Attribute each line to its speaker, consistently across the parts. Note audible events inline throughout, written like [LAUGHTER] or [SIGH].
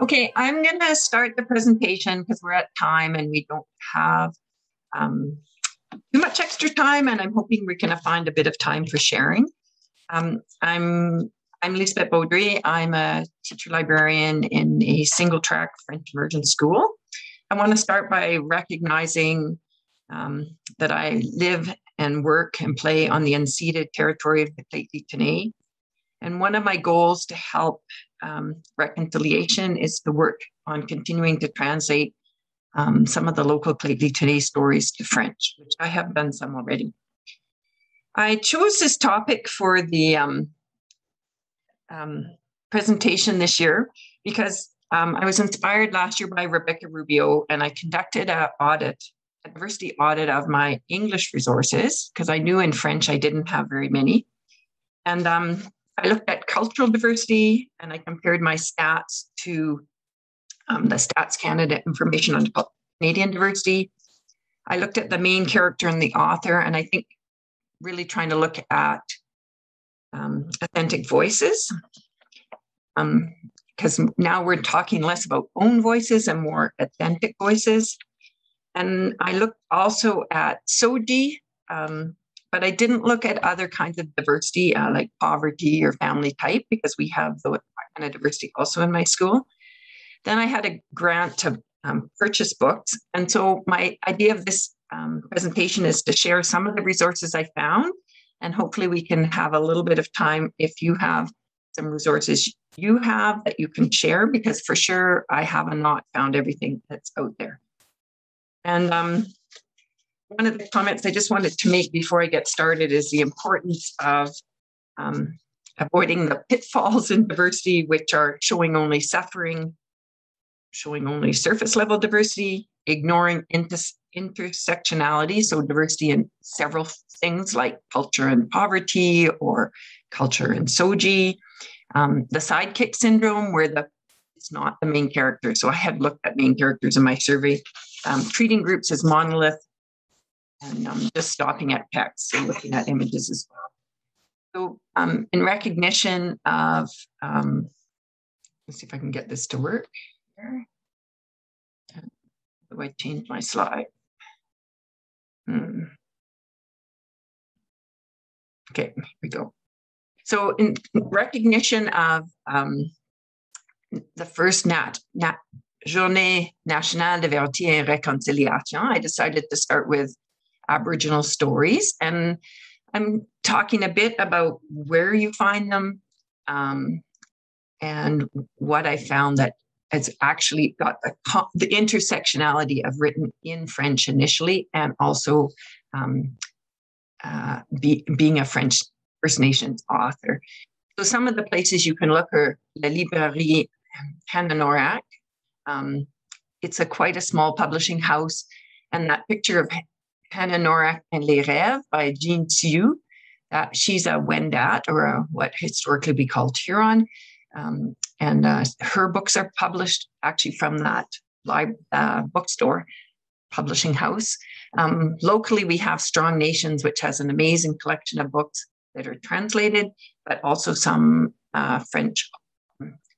Speaker 1: Okay, I'm going to start the presentation because we're at time and we don't have um, too much extra time, and I'm hoping we're going to find a bit of time for sharing. Um, I'm I'm Leisbet Beaudry. I'm a teacher librarian in a single track French immersion school. I want to start by recognizing um, that I live and work and play on the unceded territory of the Lheidli T'enneh. And one of my goals to help um, reconciliation is the work on continuing to translate um, some of the local Lheidli T'enneh stories to French, which I have done some already. I chose this topic for the um, um presentation this year because um, I was inspired last year by Rebecca Rubio, and I conducted an audit, a diversity audit of my English resources because I knew in French I didn't have very many. And um, I looked at cultural diversity and I compared my stats to um, the Stats Canada information on Canadian diversity. I looked at the main character and the author, and I think really trying to look at um, authentic voices. Because um, now we're talking less about own voices and more authentic voices. And I looked also at SOGI, um, but I didn't look at other kinds of diversity uh, like poverty or family type because we have the kind of diversity also in my school. Then I had a grant to um, purchase books. And so my idea of this um, presentation is to share some of the resources I found. And hopefully we can have a little bit of time if you have some resources you have that you can share, because for sure I have not found everything that's out there. And um, one of the comments I just wanted to make before I get started is the importance of um, avoiding the pitfalls in diversity, which are showing only suffering, showing only surface level diversity, ignoring inter- intersectionality, so diversity in several things like culture and poverty or culture and SOGI, um, the sidekick syndrome, where the it's not the main character. So I had looked at main characters in my survey, um, treating groups as monolith, and um, just stopping at text and looking at images as well. So, um, in recognition of, um, let's see if I can get this to work here. Do I change my slide? Hmm. Okay, here we go. So, in recognition of um, the first NAT, NAT Journée Nationale de Vérité et Réconciliation, I decided to start with Aboriginal stories. And I'm talking a bit about where you find them um, and what I found that it's actually got the, the, intersectionality of written in French initially and also um, uh, be, being a French First Nations author. So some of the places you can look are La Librairie Hannenorak. Um, it's a quite a small publishing house, and that picture of Hannenorak and Les Rêves by Jean Sioui. Uh, she's a Wendat, or a, what historically we called Huron. Um, and uh, her books are published actually from that live, uh, bookstore publishing house. Um, locally, we have Strong Nations, which has an amazing collection of books that are translated, but also some uh, French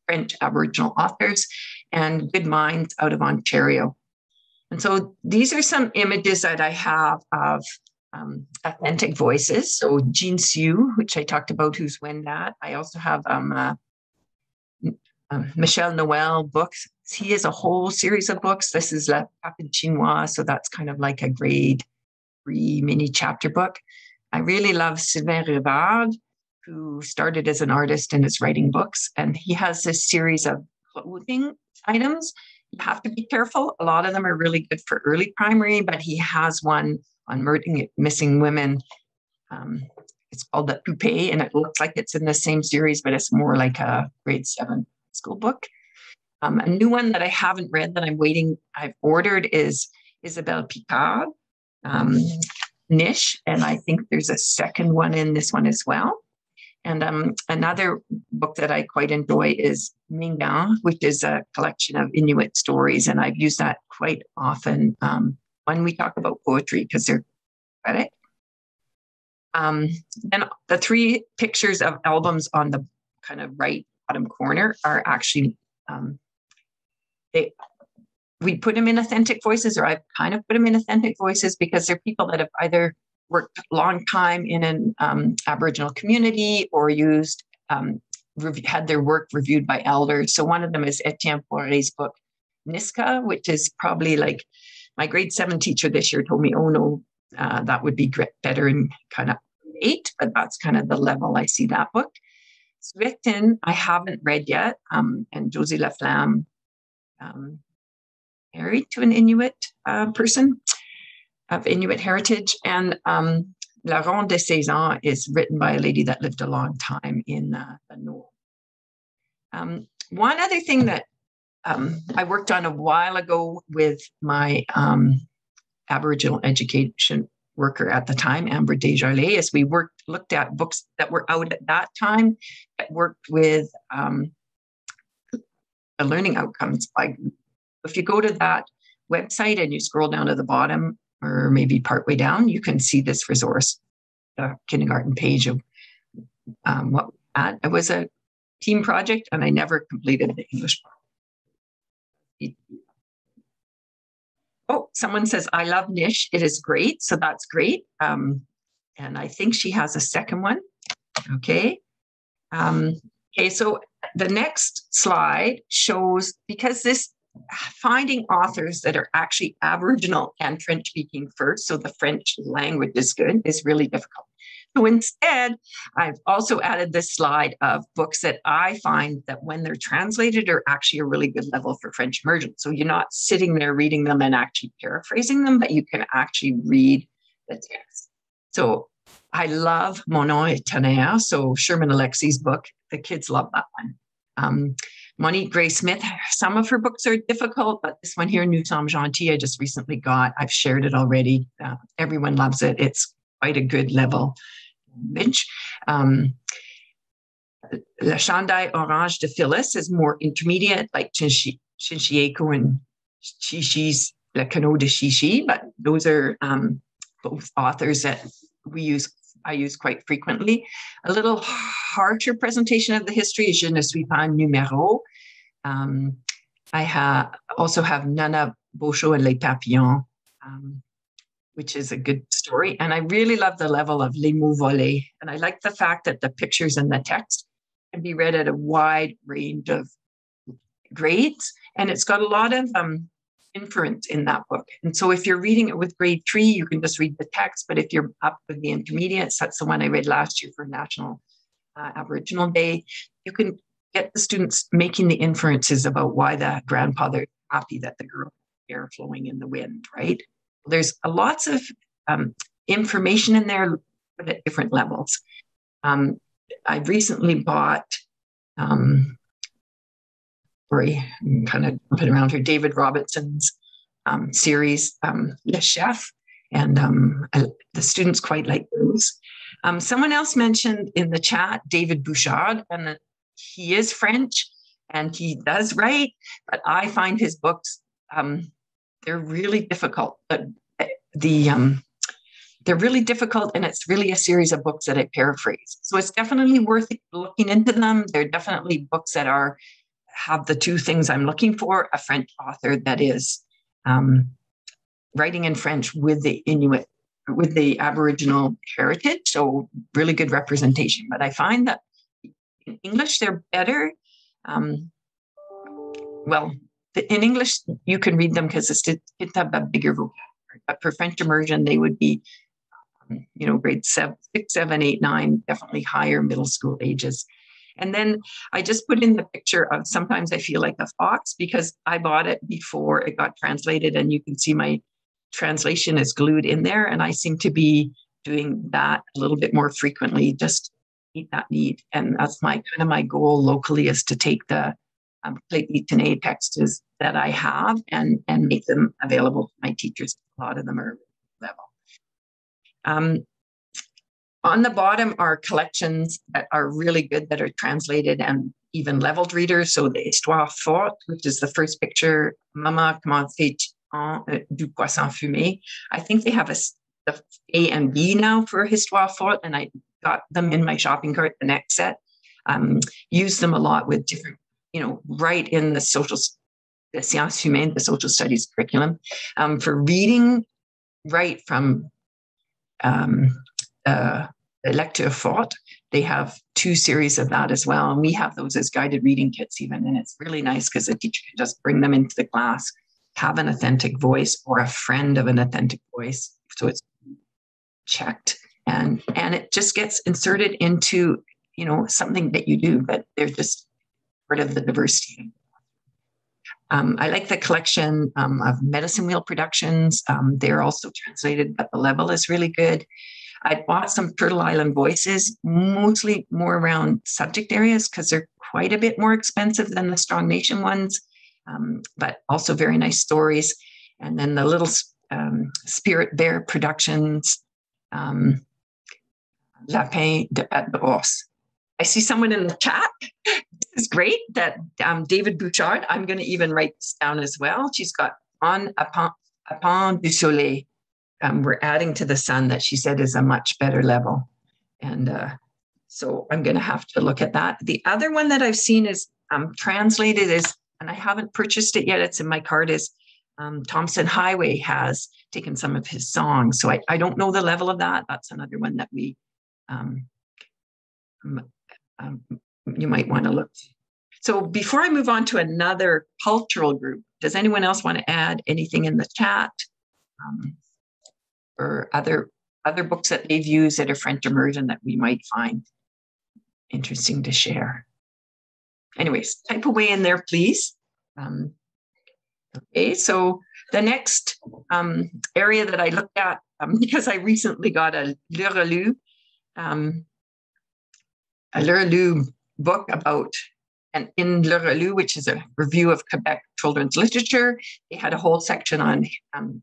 Speaker 1: French Aboriginal authors, and Good Minds out of Ontario. And so these are some images that I have of um, authentic voices. So Jean Sioui, which I talked about, who's Wendat. I also have um, uh, uh, Michel Noel books. He has a whole series of books. This is La Papine Chinois, so that's kind of like a grade three mini chapter book. I really love Sylvain Rivard, who started as an artist and is writing books, and he has this series of clothing items you have to be careful. A lot of them are really good for early primary, but he has one on missing women. Um, it's called the Poupée, and it looks like it's in the same series, but it's more like a grade seven school book. Um, a new one that I haven't read that I'm waiting, I've ordered is Isabelle Picard, um, Nish, and I think there's a second one in this one as well. And um, another book that I quite enjoy is Mingan, which is a collection of Inuit stories. And I've used that quite often um, when we talk about poetry because they're poetic. Um, and the three pictures of albums on the kind of right bottom corner are actually um, they we put them in authentic voices, or I've kind of put them in authentic voices because they're people that have either worked a long time in an um, Aboriginal community or used um, had their work reviewed by elders. So one of them is Etienne Poiret's book Niska, which is probably like my grade seven teacher this year told me, oh no, uh, that would be better in kind of eight, but that's kind of the level I see that book. Swiftton, I haven't read yet, um, and Josie Laflamme, um, married to an Inuit uh, person of Inuit heritage. And um, La Ronde des Saisons is written by a lady that lived a long time in uh, the North. Um, one other thing that um, I worked on a while ago with my um, Aboriginal education worker at the time, Amber Desjardins, is we worked looked at books that were out at that time that worked with um, the learning outcomes. By if you go to that website and you scroll down to the bottom, or maybe partway down, you can see this resource, the kindergarten page of um, what it was a team project, and I never completed the English part. Oh, someone says, I love Nish. It is great. So that's great. Um, and I think she has a second one. Okay. Um, okay, so the next slide shows because this finding authors that are actually Aboriginal and French speaking first, so the French language is good, is really difficult. So instead, I've also added this slide of books that I find that when they're translated are actually a really good level for French immersion. So you're not sitting there reading them and actually paraphrasing them, but you can actually read the text. So I love Mon nom est tonnerre. So Sherman Alexie's book, the kids love that one. Um, Monique Gray Smith, some of her books are difficult, but this one here, Nous sommes gentils, I just recently got. I've shared it already. Uh, everyone loves it. It's quite a good level image. Um, La Chandaille Orange de Phyllis is more intermediate, like Chinchieko and Shishi's Le Canot de Chichi, but those are um, both authors that we use I use quite frequently. A little harsher presentation of the history is Je ne suis pas numéro. Um, I ha- also have Nana Beauchot and Les Papillons, um, which is a good story. And I really love the level of Les mots volés. And I like the fact that the pictures and the text can be read at a wide range of grades. And it's got a lot of um, inference in that book. And so if you're reading it with grade three, you can just read the text. But if you're up with the intermediates, that's the one I read last year for National uh, Aboriginal Day, you can get the students making the inferences about why the grandfather happy that the girl hair flowing in the wind, right? There's lots of um, information in there but at different levels. Um, I recently bought, um, I'm kind of jumping around here, David Robertson's um, series, um, Le Chef, and um, I, the students quite like those. Um, someone else mentioned in the chat David Bouchard, and he is French and he does write, but I find his books um, they're really difficult. But the um, they're really difficult, and it's really a series of books that I paraphrase. So it's definitely worth looking into them. They're definitely books that are have the two things I'm looking for: a French author that is um, writing in French with the Inuit, with the Aboriginal heritage. So really good representation. But I find that in English they're better. Um, well, in English, you can read them because it's, it's a bigger vocabulary. But for French immersion, they would be, um, you know, grade seven, six, seven, eight, nine, definitely higher middle school ages. And then I just put in the picture of sometimes I feel like a fox because I bought it before it got translated, and you can see my translation is glued in there. And I seem to be doing that a little bit more frequently, just meet that need. And that's my kind of my goal locally is to take the um, completely Tene texts that I have and, and make them available to my teachers. A lot of them are level. Um, on the bottom are collections that are really good that are translated and even leveled readers. So the Histoire Forte, which is the first picture, Maman comment fait euh, du poisson fumé. I think they have a the A and B now for Histoire Forte, and I got them in my shopping cart, the next set. Um, use them a lot with different you know, right in the social the Sciences Humaines, the social studies curriculum. Um, for reading right from um, uh, Lecture Fort, they have two series of that as well. And we have those as guided reading kits, even. And it's really nice because the teacher can just bring them into the class, have an authentic voice or a friend of an authentic voice. So it's checked and and it just gets inserted into you know something that you do but they're just part of the diversity um, I like the collection um, of Medicine Wheel Productions. Um, they're also translated, but the level is really good. I bought some Turtle Island Voices, mostly more around subject areas because they're quite a bit more expensive than the Strong Nation ones, um, but also very nice stories. And then the little um, Spirit Bear Productions, um, Lapin de Brosse. I see someone in the chat. This is great that um, David Bouchard, I'm going to even write this down as well. She's got on a a pan du soleil. Um, we're adding to the sun that she said is a much better level. And uh, so I'm going to have to look at that. The other one that I've seen is um, translated is, and I haven't purchased it yet, it's in my card, is um, Tomson Highway has taken some of his songs. So I, I don't know the level of that. That's another one that we um, um, you might want to look. So before I move on to another cultural group, does anyone else want to add anything in the chat um, or other other books that they've used that are French immersion that we might find interesting to share? Anyways, type away in there, please. Um, okay, so the next um, area that I looked at, um, [LAUGHS] because I recently got a Lurelu, um, a Relu book about, and in Lurelu, which is a review of Quebec children's literature, they had a whole section on um,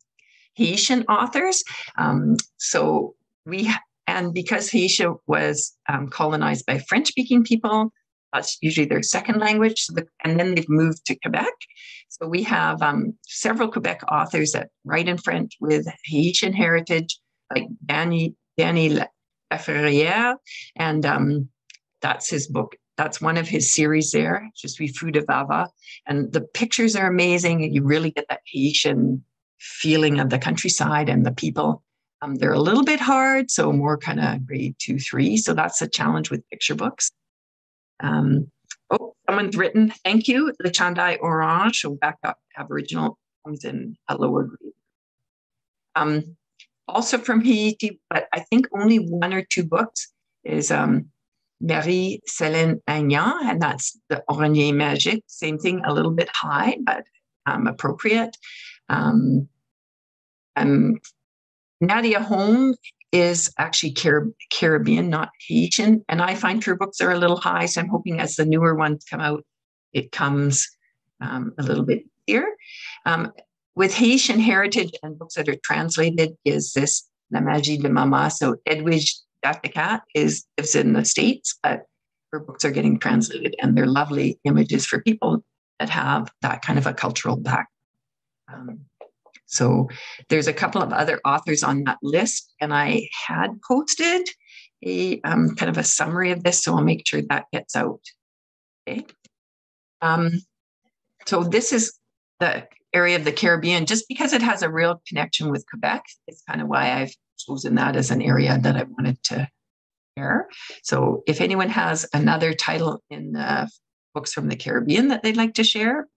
Speaker 1: Haitian authors. Um, so we, and because Haiti was um, colonized by French speaking people, that's usually their second language. So the, and then they've moved to Quebec. So we have um, several Quebec authors that write in French with Haitian heritage, like Dany, Dany Laferrière, and um, that's his book. That's one of his series there, just fou de Vava. And the pictures are amazing. You really get that Haitian feeling of the countryside and the people. Um, they're a little bit hard, so more kind of grade two, three. So that's a challenge with picture books. Um, oh, someone's written, thank you, Le Chandai Orange, so back up Aboriginal comes in a lower grade. Um, also from Haiti, but I think only one or two books is um, Marie Céline Agnant, and that's the Orange Magic. Same thing, a little bit high, but um, appropriate. Um, um, Nadia Hohn is actually Car- Caribbean, not Haitian, and I find her books are a little high, so I'm hoping as the newer ones come out, it comes um, a little bit here. Um, with Haitian heritage and books that are translated is this La Magie de Mama. So Edwidge Danticat is lives in the States, but her books are getting translated and they're lovely images for people that have that kind of a cultural background. Um, so there's a couple of other authors on that list, and I had posted a um, kind of a summary of this, so I'll make sure that gets out. Okay. Um, so this is the area of the Caribbean, just because it has a real connection with Quebec. It's kind of why I've chosen that as an area that I wanted to share. So if anyone has another title in the books from the Caribbean that they'd like to share,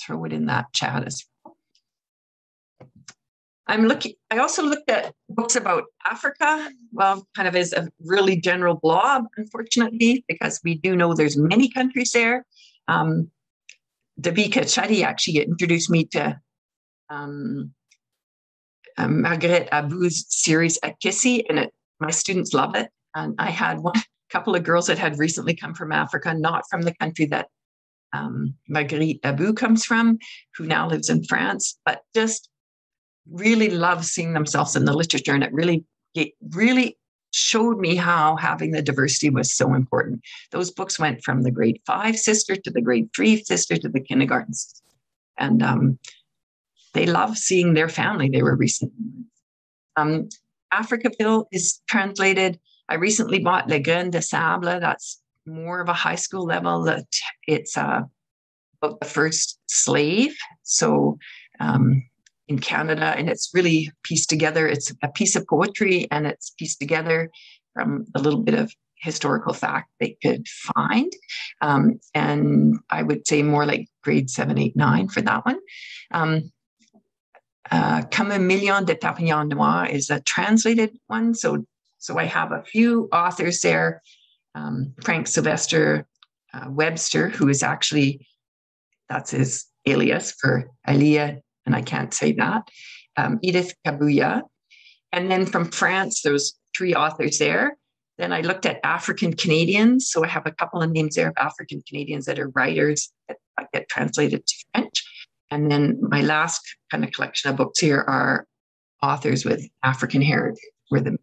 Speaker 1: throw it in that chat as well. I'm looking, I also looked at books about Africa, well, kind of as a really general blob, unfortunately, because we do know there's many countries there. Um, Davika Chadi actually introduced me to um, um, Margaret Abouet's series Akissi, and it, my students love it. And I had one [LAUGHS] couple of girls that had recently come from Africa, not from the country that um, Marguerite Abouet comes from, who now lives in France, but just really love seeing themselves in the literature. And it really, it really showed me how having the diversity was so important. Those books went from the grade five sister to the grade three sister to the kindergarten sister. And um, they love seeing their family. They were recent. Um, Africville is translated. I recently bought Le Grain de Sable. That's more of a high school level. That it's a about the first slave. So um, in Canada, and it's really pieced together. It's a piece of poetry and it's pieced together from a little bit of historical fact they could find. Um, and I would say more like grade seven, eight, nine for that one. Um, uh, Comme un million de papillons noirs is a translated one. So, so I have a few authors there. Um, Frank Sylvester uh, Webster, who is actually, that's his alias for Aliyah, and I can't say that. Um, Edith Kabuya. And then from France, there's three authors there. Then I looked at African Canadians. So I have a couple of names there of African Canadians that are writers that get translated to French. And then my last kind of collection of books here are authors with African heritage, the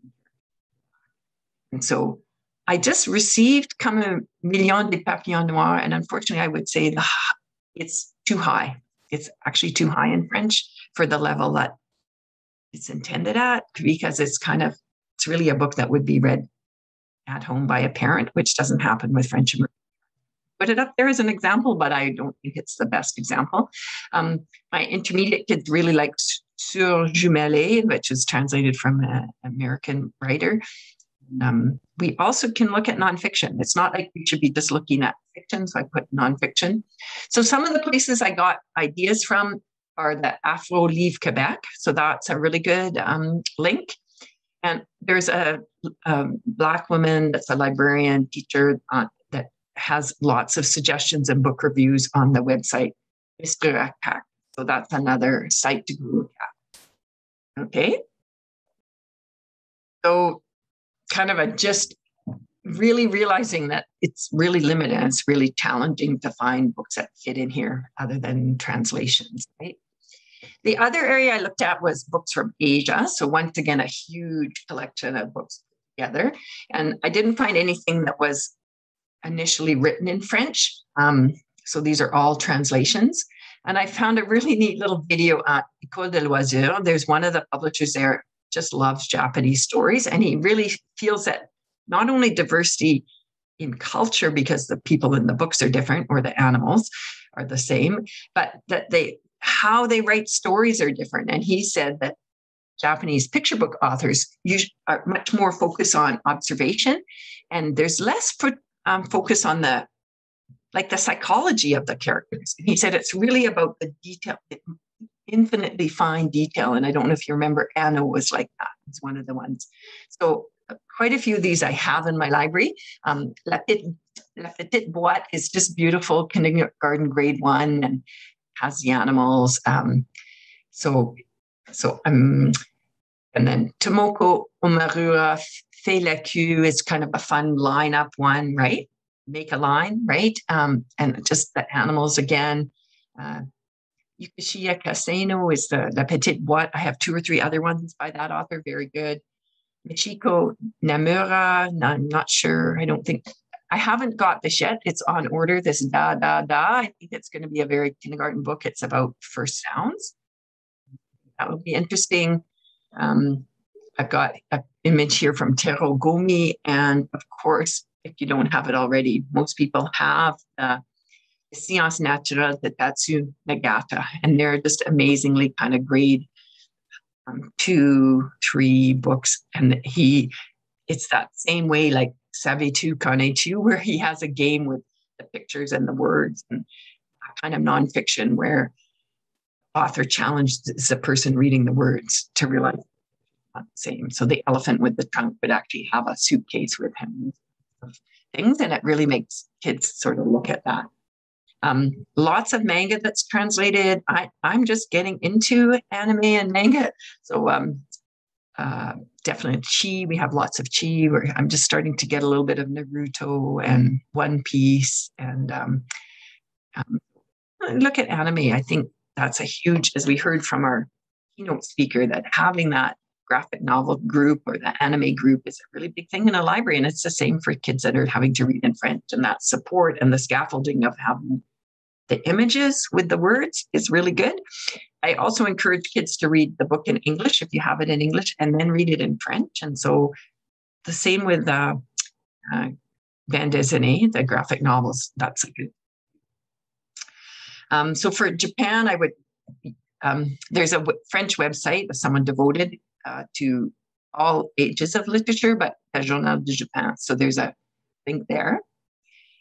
Speaker 1: and so I just received Comme un million de papillons noirs, and unfortunately, I would say the, it's too high. It's actually too high in French for the level that it's intended at, because it's kind of it's really a book that would be read at home by a parent, which doesn't happen with French put it up there as an example, but I don't think it's the best example. Um, my intermediate kids really like Sur Jumelle, which is translated from an American writer. Um, we also can look at nonfiction. It's not like we should be just looking at fiction, so I put nonfiction. So some of the places I got ideas from are the Afro Leave Quebec. So that's a really good um, link. And there's a, a, Black woman that's a librarian teacher uh, that has lots of suggestions and book reviews on the website, Mr. Akak. So that's another site to look at. Okay. So, kind of a just really realizing that it's really limited and it's really challenging to find books that fit in here other than translations, right? The other area I looked at was books from Asia. So, once again, a huge collection of books together. And I didn't find anything that was initially written in French. Um, so, these are all translations. And I found a really neat little video at École de Loisirs. There's one of the publishers there just loves Japanese stories. And he really feels that not only diversity in culture, because the people in the books are different or the animals are the same, but that they how they write stories are different. And he said that Japanese picture book authors are much more focused on observation, and there's less um, focus on the like the psychology of the characters. And he said it's really about the detail, infinitely fine detail. And I don't know if you remember, Anna was like that. It's one of the ones. So uh, quite a few of these I have in my library. Um, La, Petite, La Petite Boîte is just beautiful, kindergarten grade one, and has the animals. Um, so, so um, and then Tomoko Ohmura queue is kind of a fun lineup one, right? Make a line, right? Um, and just the animals again. Uh, Yukishiya Kaseno is the La Petite Boîte. I have two or three other ones by that author, very good. Michiko Namura, I'm not sure. I don't think I haven't got this yet. It's on order. This da da da. I think it's going to be a very kindergarten book. It's about first sounds. That would be interesting. Um, I've got an image here from Taro Gomi, and of course, if you don't have it already, most people have the Sciences Naturelles de Tatsu Nagata, and they're just amazingly kind of grade um, two, three books, and he, it's that same way like Savais-tu, connais-tu, [LAUGHS] where he has a game with the pictures and the words and kind of nonfiction where author challenges the person reading the words to realize not the same. So the elephant with the trunk would actually have a suitcase with him things, and it really makes kids sort of look at that. Um, lots of manga that's translated. I, I'm just getting into anime and manga. So um, uh, definitely chi. We have lots of chi. I'm just starting to get a little bit of Naruto and One Piece. And um, um, look at anime. I think that's a huge, as we heard from our keynote speaker, that having that graphic novel group or the anime group is a really big thing in a library. And it's the same for kids that are having to read in French. And that support and the scaffolding of having the images with the words is really good. I also encourage kids to read the book in English if you have it in English and then read it in French. And so the same with uh, uh, bande dessinée, the graphic novels. That's a good. Um, so for Japan, I would, um, there's a w- French website of someone devoted uh, to all ages of literature, but a Journal de Japan. So there's a link there.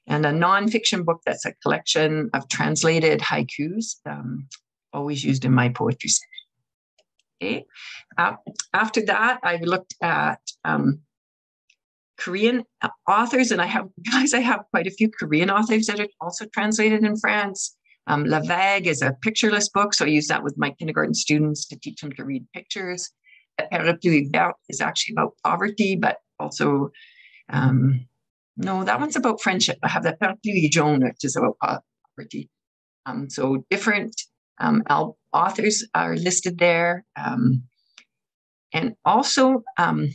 Speaker 1: And a nonfiction book that's a collection of translated haikus, um, always used in my poetry section. Okay. Uh, after that, I looked at um, Korean authors, and I have [LAUGHS] guys, I have quite a few Korean authors that are also translated in France. Um, La Vague is a pictureless book, so I use that with my kindergarten students to teach them to read pictures. Parapluie Vert is actually about poverty, but also, um, no, that one's about friendship. I have the Parapluie Jaune, which is about poverty. Um, so different um, authors are listed there. Um, and also, um,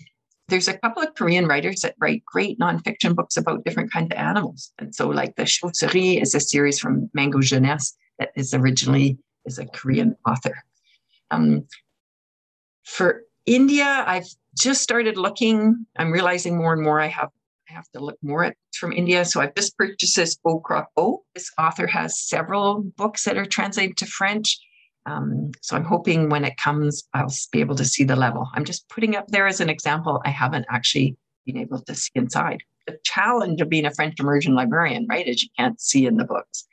Speaker 1: there's a couple of Korean writers that write great nonfiction books about different kinds of animals. And so, like the Chauve-souris is a series from Mango Jeunesse that is originally is a Korean author. Um, for India, I've just started looking. I'm realizing more and more I have Have to look more at from India. So I've just purchased this Beau Crapaud. This author has several books that are translated to French. Um, so I'm hoping when it comes, I'll be able to see the level. I'm just putting up there as an example. I haven't actually been able to see inside. The challenge of being a French immersion librarian, right, is you can't see in the books.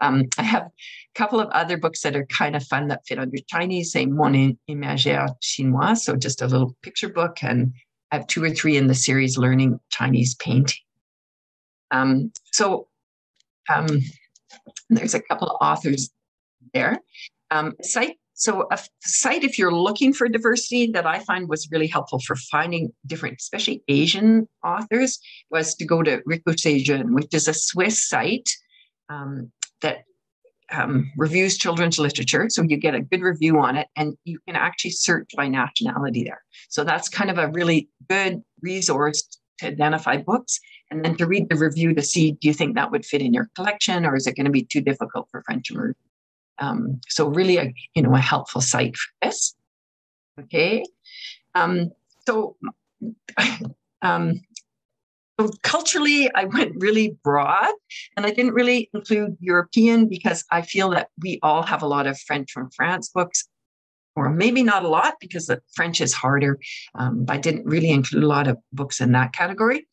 Speaker 1: Um, I have a couple of other books that are kind of fun that fit under Chinese, say Mon Imaginaire Chinois, so just a little picture book, and I have two or three in the series Learning Chinese Painting. Um, so um, there's a couple of authors there. Um, site, so a site, if you're looking for diversity, that I find was really helpful for finding different, especially Asian authors, was to go to Jeune, which is a Swiss site um, that um, reviews children's literature. So you get a good review on it, and you can actually search by nationality there. So that's kind of a really good resource to identify books and then to read the review to see do you think that would fit in your collection or is it going to be too difficult for French immersion? Um, so really a you know a helpful site for this. Okay. Um, so [LAUGHS] um, so culturally, I went really broad and I didn't really include European because I feel that we all have a lot of French from France books, or maybe not a lot because the French is harder. Um, I didn't really include a lot of books in that category.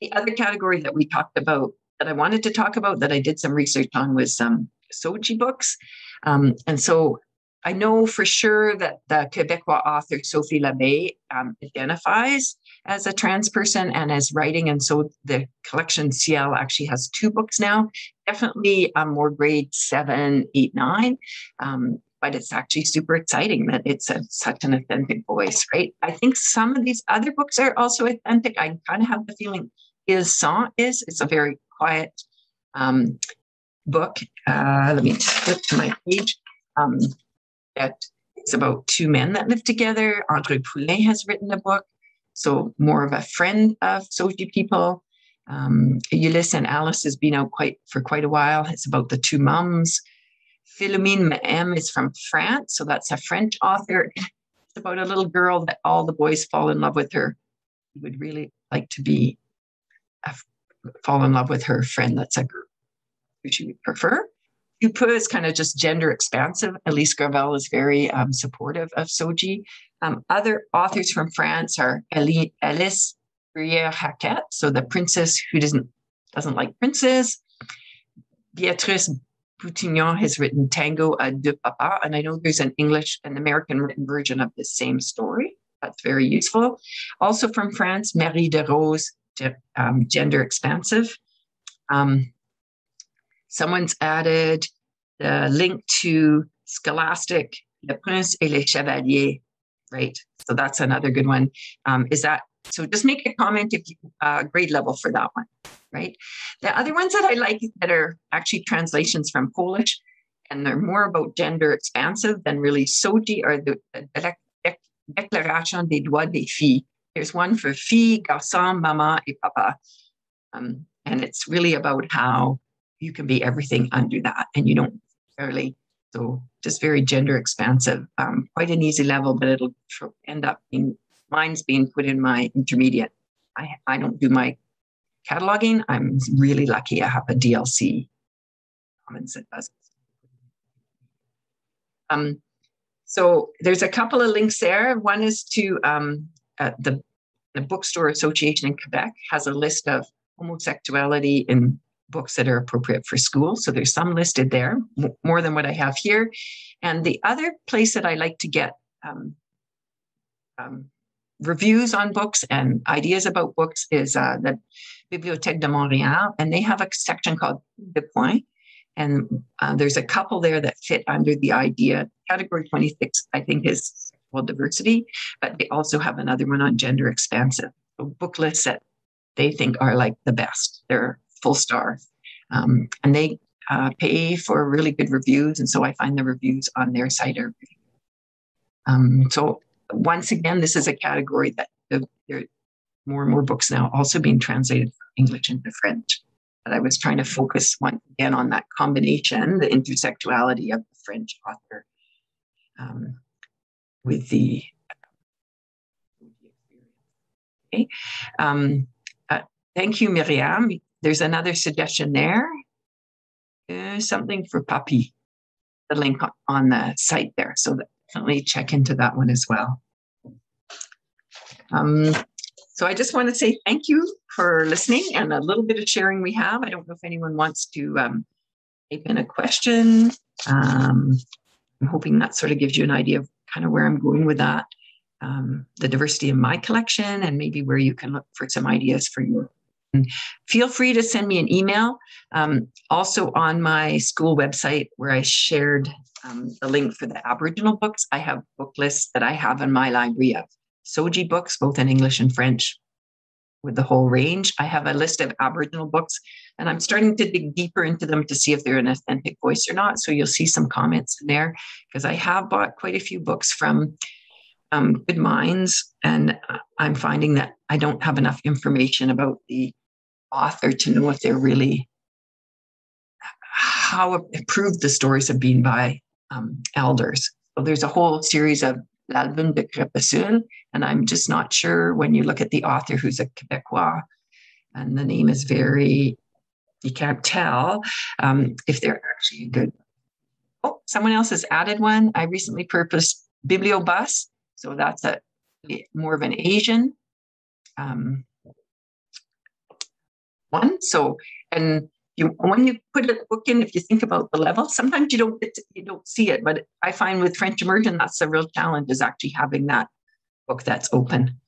Speaker 1: The other category that we talked about that I wanted to talk about that I did some research on was um, SOGI books. Um, and so I know for sure that the Quebecois author Sophie Labelle um, identifies as a trans person and as writing. And so the collection Ciel actually has two books now, definitely um, more grade seven, eight, nine. Um, but it's actually super exciting that it's a, such an authentic voice, right? I think some of these other books are also authentic. I kind of have the feeling is Song is. It's a very quiet um, book. Uh, let me flip to my page. Um, that it's about two men that live together. Andre Poulain has written a book, so more of a friend of SOGI people. Um, and Alice has been out quite for quite a while. It's about the two mums. Philomene M is from France, so that's a French author. It's about a little girl that all the boys fall in love with her. He would really like to be a, fall in love with her friend that's a girl who she would prefer. UPA is kind of just gender expansive. Elise Gravel is very um, supportive of SOGI. Um, other authors from France are Alice Bruyère Hackett, so the princess who doesn't doesn't like princes. Beatrice Boutignon has written Tango à deux papas, and I know there's an English and American written version of the same story. That's very useful. Also from France, Marie de Rose, um, gender expansive. Um, someone's added the link to Scholastic, Le Prince et les Chevaliers, right? So that's another good one. Um, is that so? Just make a comment if you uh, grade level for that one, right? The other ones that I like that are actually translations from Polish, and they're more about gender expansive than really SOGI or the, the Déclaration des droits des filles. There's one for fille, garçon, maman, et papa. Um, and it's really about how you can be everything under that and you don't fairly so just very gender expansive um, quite an easy level but it'll end up being mine's being put in my intermediate. I, I don't do my cataloging. I'm really lucky i have a dlc commons that does Um, so there's a couple of links there. One is to um, uh, the, the Bookstore Association in Quebec has a list of homosexuality in books that are appropriate for school. So there's some listed there, more than what I have here. And the other place that I like to get um, um, reviews on books and ideas about books is uh, the Bibliothèque de Montréal, and they have a section called De Point. And uh, there's a couple there that fit under the idea. Category 26, I think, is sexual diversity, but they also have another one on gender expansive. So book lists that they think are like the best. They're full star. Um, and they uh, pay for really good reviews. And so I find the reviews on their site are. Um, so once again, this is a category that there are more and more books now also being translated from English into French. But I was trying to focus once again on that combination, the intersectionality of the French author um, with the. Okay. Um, uh, thank you, Miriam. There's another suggestion there. Uh, something for puppy, the link on the site there. So definitely check into that one as well. Um, so I just want to say thank you for listening and a little bit of sharing we have. I don't know if anyone wants to um, type in a question. Um, I'm hoping that sort of gives you an idea of kind of where I'm going with that, um, the diversity of my collection, and maybe where you can look for some ideas for your. Feel free to send me an email. Um, also on my school website, where I shared um, the link for the Aboriginal books, I have book lists that I have in my library of SOGI books, both in English and French, with the whole range. I have a list of Aboriginal books, and I'm starting to dig deeper into them to see if they're an authentic voice or not. So you'll see some comments in there because I have bought quite a few books from um, Good Minds, and I'm finding that I don't have enough information about the author to know if they're really how approved the stories have been by um, elders. So there's a whole series of l'album de Crépuscule. And I'm just not sure when you look at the author who's a Quebecois, and the name is very, you can't tell um, if they're actually good. Oh, someone else has added one. I recently purchased Bibliobus. So that's a more of an Asian um, one. So, and you when you put a book in, if you think about the level, sometimes you don't get to, you don't see it. But I find with French immersion, that's the real challenge is actually having that book that's open.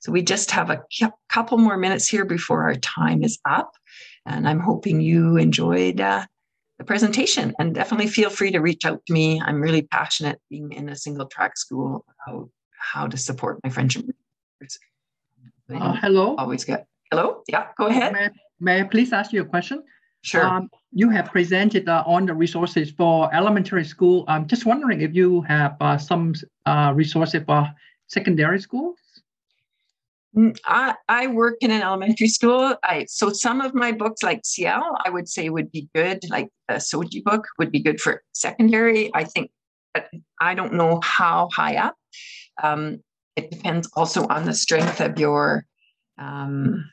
Speaker 1: So we just have a couple more minutes here before our time is up, and I'm hoping you enjoyed uh, the presentation. And definitely feel free to reach out to me. I'm really passionate being in a single track school about how to support my French immersion.
Speaker 2: Uh, hello.
Speaker 1: Always get hello. Yeah, go ahead.
Speaker 2: May, may I please ask you a question?
Speaker 1: Sure. Um,
Speaker 2: you have presented uh, on the resources for elementary school. I'm just wondering if you have uh, some uh, resources for secondary schools.
Speaker 1: Mm, I, I work in an elementary school. I so some of my books, like Ciel, I would say would be good. Like the SOGI book would be good for secondary. I think, I don't know how high up. Um, it depends also on the strength of your um,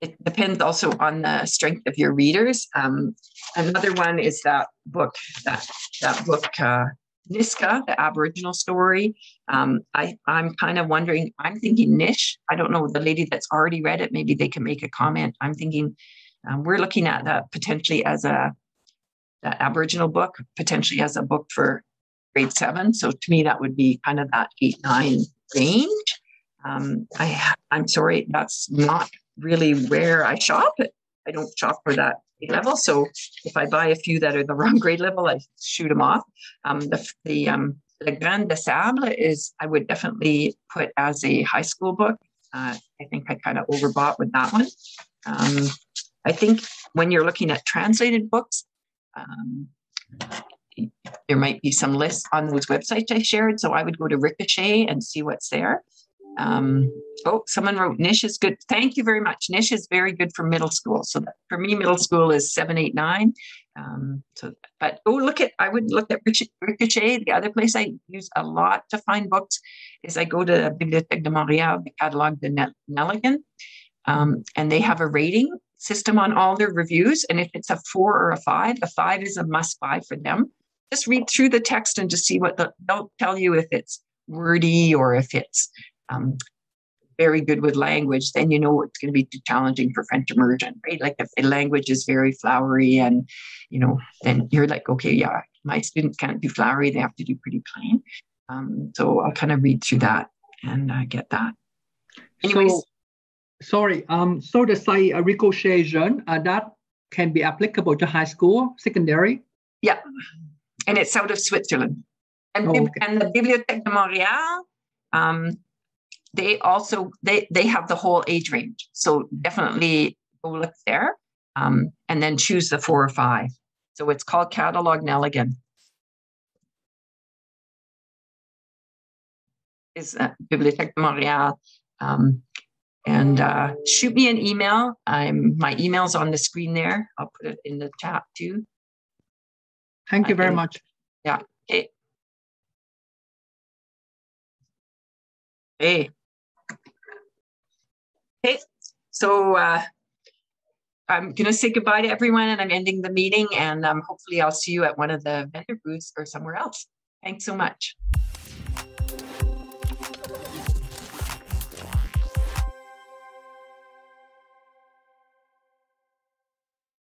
Speaker 1: it depends also on the strength of your readers. Um, another one is that book, that that book, uh, Niska, the Aboriginal story. Um, I, I'm kind of wondering, I'm thinking Nish. I don't know the lady that's already read it. Maybe they can make a comment. I'm thinking um, we're looking at that potentially as a that Aboriginal book, potentially as a book for grade seven. So to me, that would be kind of that eight nine range. Um, I I'm sorry, that's not really where I shop. I don't shop for that level. So if I buy a few that are the wrong [LAUGHS] grade level, I shoot them off. Um, the the um, Le Grain de Sable is I would definitely put as a high school book. Uh, I think I kind of overbought with that one. Um, I think when you're looking at translated books, um, there might be some lists on those websites I shared. So I would go to Ricochet and see what's there. Um, oh, someone wrote Nish is good. Thank you very much. Nish is very good for middle school. So for me, middle school is seven, eight, nine. Um, so, but oh, look at I would look at Ricochet. The other place I use a lot to find books is I go to the Bibliothèque de Montréal, the Catalogue de Nelligan, um, and they have a rating system on all their reviews. And if it's a four or a five, a five is a must buy for them. just read through the text and just see what the, they'll tell you if it's wordy or if it's um, very good with language, then you know it's going to be too challenging for French immersion, right? Like if the language is very flowery and, you know, then you're like, okay, yeah, my students can't do flowery, they have to do pretty plain. Um, so I'll kind of read through that and uh, get that. Anyways.
Speaker 2: So, sorry, um, so the say uh, ricochet uh, that can be applicable to high school, secondary?
Speaker 1: Yeah, and it's out of Switzerland. And, oh, okay. and the Bibliothèque de Montréal, um, they also they they have the whole age range. So definitely go look there, um, and then choose the four or five. So it's called Catalog Nelligan. Is uh, Bibliothèque de Montréal. Um, and uh, shoot me an email. I'm my email's on the screen there. I'll put it in the chat too.
Speaker 2: Thank you very much.
Speaker 1: Yeah. Okay. Hey. Okay. So uh, I'm going to say goodbye to everyone and I'm ending the meeting. And um, hopefully, I'll see you at one of the vendor booths or somewhere else. Thanks so much.